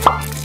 Fuck.